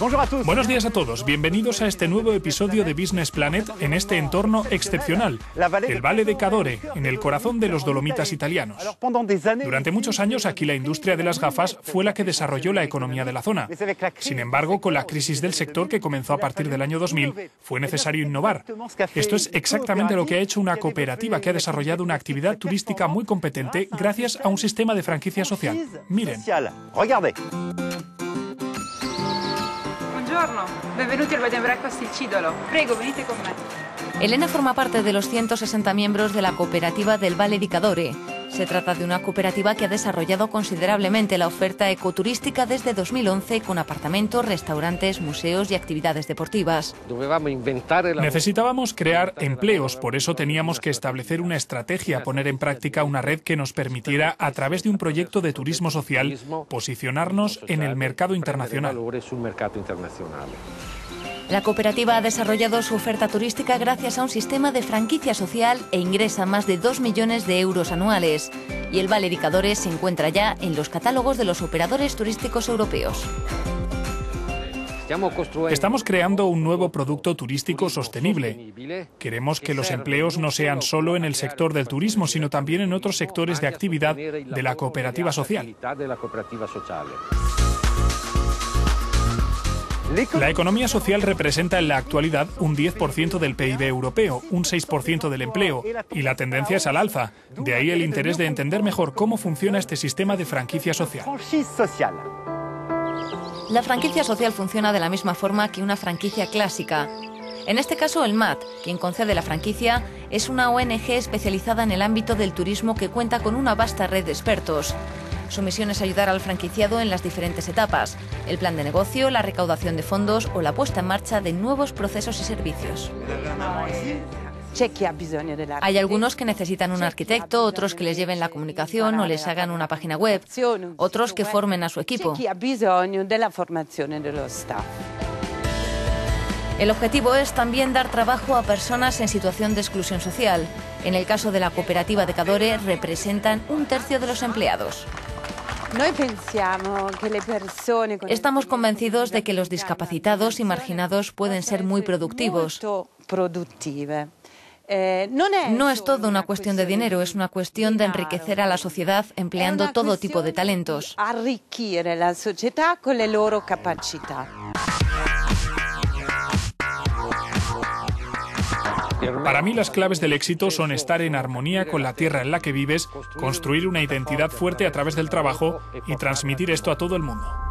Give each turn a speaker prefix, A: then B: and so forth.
A: Buenos días a todos, bienvenidos a este nuevo episodio de Business Planet en este entorno excepcional, el Valle de Cadore, en el corazón de los Dolomitas italianos. Durante muchos años aquí la industria de las gafas fue la que desarrolló la economía de la zona. Sin embargo, con la crisis del sector que comenzó a partir del año 2000, fue necesario innovar. Esto es exactamente lo que ha hecho una cooperativa que ha desarrollado una actividad turística muy competente gracias a un sistema de franquicia social. Miren.
B: Buongiorno, benvenuti al Breakfast Il Cidolo. Prego, venite con me.
C: Elena forma parte de los 160 miembros de la cooperativa del Valle di Cadore. Se trata de una cooperativa que ha desarrollado considerablemente la oferta ecoturística desde 2011 con apartamentos, restaurantes, museos y actividades deportivas.
A: Necesitábamos crear empleos, por eso teníamos que establecer una estrategia, poner en práctica una red que nos permitiera, a través de un proyecto de turismo social, posicionarnos en el mercado internacional.
C: La cooperativa ha desarrollado su oferta turística gracias a un sistema de franquicia social e ingresa más de 2 millones de euros anuales. Y el Valle de se encuentra ya en los catálogos de los operadores turísticos europeos.
A: Estamos creando un nuevo producto turístico sostenible. Queremos que los empleos no sean solo en el sector del turismo, sino también en otros sectores de actividad de la cooperativa social. La economía social representa en la actualidad un 10% del PIB europeo, un 6% del empleo, y la tendencia es al alza. De ahí el interés de entender mejor cómo funciona este sistema de franquicia social.
C: La franquicia social funciona de la misma forma que una franquicia clásica. En este caso, el MAT, quien concede la franquicia, es una ONG especializada en el ámbito del turismo que cuenta con una vasta red de expertos. Su misión es ayudar al franquiciado en las diferentes etapas, el plan de negocio, la recaudación de fondos o la puesta en marcha de nuevos procesos y servicios. Hay algunos que necesitan un arquitecto, otros que les lleven la comunicación o les hagan una página web, otros que formen a su equipo. El objetivo es también dar trabajo a personas en situación de exclusión social. En el caso de la cooperativa de Cadore, representan un tercio de los empleados. Estamos convencidos de que los discapacitados y marginados pueden ser muy productivos. Eh, no es todo una cuestión de dinero, es una cuestión de enriquecer a la sociedad empleando todo tipo de talentos.
A: Para mí las claves del éxito son estar en armonía con la tierra en la que vives, construir una identidad fuerte a través del trabajo y transmitir esto a todo el mundo.